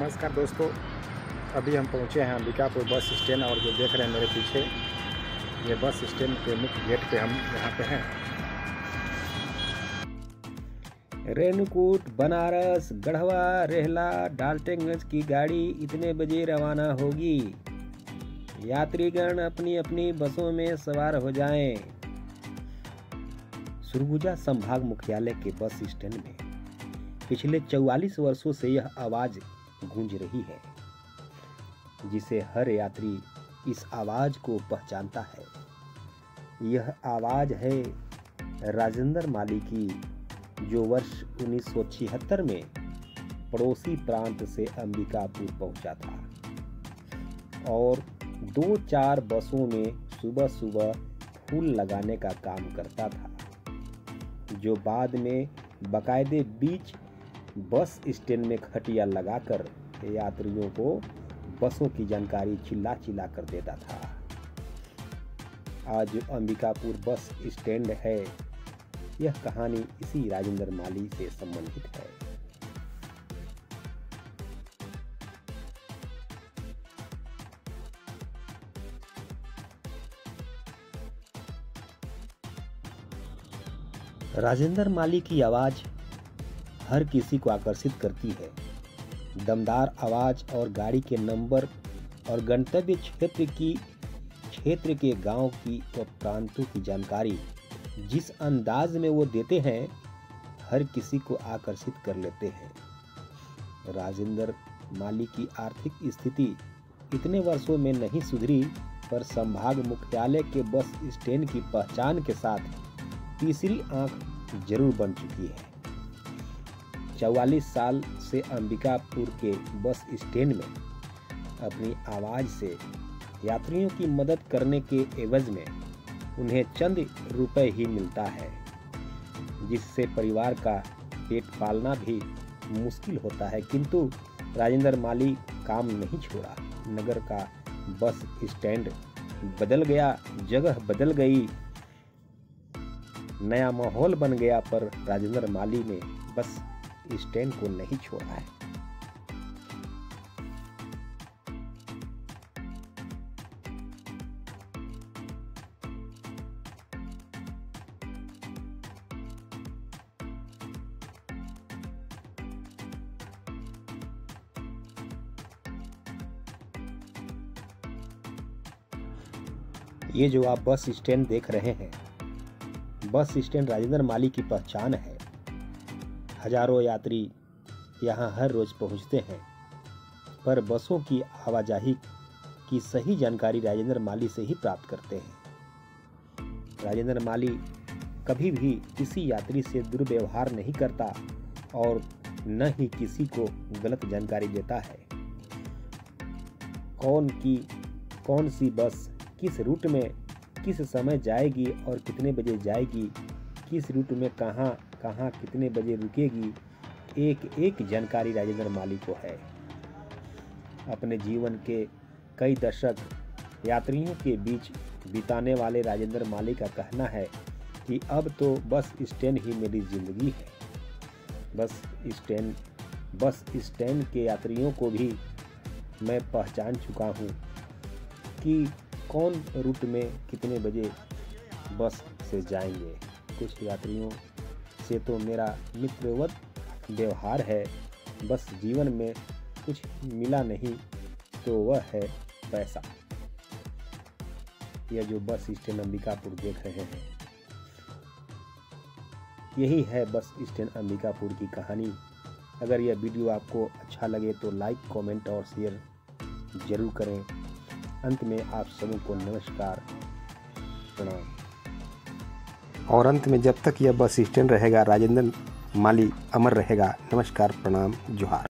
नमस्कार दोस्तों, अभी हम पहुँचे हैं अंबिकापुर बस स्टैंड और जो देख रहे हैं मेरे पीछे, ये बस स्टैंड के मुख्य गेट पे हम यहाँ पे हैं रेणुकूट, बनारस, गढ़वा, रेहला डाल्टनगंज की गाड़ी इतने बजे रवाना होगी यात्रीगण अपनी अपनी बसों में सवार हो जाएँ। सुरगुजा संभाग मुख्यालय के बस स्टैंड में पिछले 44 वर्षों से यह आवाज़ गूंज रही है, जिसे हर यात्री इस आवाज़ को पहचानता है। यह आवाज़ है राजेंद्र माली की, जो वर्ष 1976 में पड़ोसी प्रांत से अंबिकापुर पहुँचा था। और दो चार बसों में सुबह सुबह फूल लगाने का काम करता था, जो बाद में बकायदे बीच बस स्टैंड में खटिया लगाकर यात्रियों को बसों की जानकारी चिल्ला चिल्ला कर देता था। आज अंबिकापुर बस स्टैंड है। यह कहानी इसी राजेंद्र माली से संबंधित है। राजेंद्र माली की आवाज़ हर किसी को आकर्षित करती है। दमदार आवाज़ और गाड़ी के नंबर और गंतव्य क्षेत्र की, क्षेत्र के गाँव की व प्रांतों की जानकारी, जिस अंदाज में वो देते हैं, हर किसी को आकर्षित कर लेते हैं। राजेंद्र माली की आर्थिक स्थिति इतने वर्षों में नहीं सुधरी, पर संभाग मुख्यालय के बस स्टैंड की पहचान के साथ तीसरी आँख ज़रूर बन चुकी है। चौवालीस साल से अंबिकापुर के बस स्टैंड में अपनी आवाज़ से यात्रियों की मदद करने के एवज में उन्हें चंद रुपए ही मिलता है, जिससे परिवार का पेट पालना भी मुश्किल होता है। किंतु राजेंद्र माली काम नहीं छोड़ा। नगर का बस स्टैंड बदल गया, जगह बदल गई, नया माहौल बन गया, पर राजेंद्र माली ने बस स्टैंड को नहीं छोड़ा है। ये जो आप बस स्टैंड देख रहे हैं, बस स्टैंड राजेंद्र माली की पहचान है। हज़ारों यात्री यहाँ हर रोज पहुँचते हैं। पर बसों की आवाजाही की सही जानकारी राजेंद्र माली से ही प्राप्त करते हैं। राजेंद्र माली कभी भी किसी यात्री से दुर्व्यवहार नहीं करता और न ही किसी को गलत जानकारी देता है। कौन की, कौन सी बस किस रूट में, किस समय जाएगी और कितने बजे जाएगी किस रूट में कहाँ कहाँ कितने बजे रुकेगी, एक एक जानकारी राजेंद्र माली को है। अपने जीवन के कई दशक यात्रियों के बीच बिताने वाले राजेंद्र माली का कहना है कि अब तो बस स्टैंड ही मेरी ज़िंदगी है। बस स्टैंड बस स्टैंड के यात्रियों को भी मैं पहचान चुका हूँ कि कौन रूट में कितने बजे बस से जाएँगे। कुछ यात्रियों से तो मेरा मित्रवत व्यवहार है। बस जीवन में कुछ मिला नहीं तो वह है पैसा। यह जो बस स्टैंड अंबिकापुर देख रहे हैं। यही है बस स्टैंड अंबिकापुर की कहानी। अगर यह वीडियो आपको अच्छा लगे तो लाइक, कमेंट और शेयर ज़रूर करें। अंत में आप सभी को नमस्कार, प्रणाम। और अंत में जब तक यह बस स्टैंड रहेगा, राजेंद्र माली, अमर रहेगा। नमस्कार, प्रणाम, जोहार।